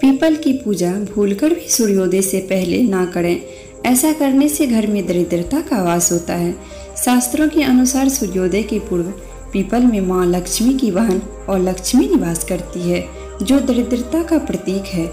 People की पूजा भूलकर भी सूर्योदय से पहले ना करें। ऐसा करने से घर में दरिद्रता का वास होता है। शास्त्रों के अनुसार सूर्योदय के पूर्व पीपल में माँ लक्ष्मी की बहन और लक्ष्मी निवास करती है, जो दरिद्रता का प्रतीक है।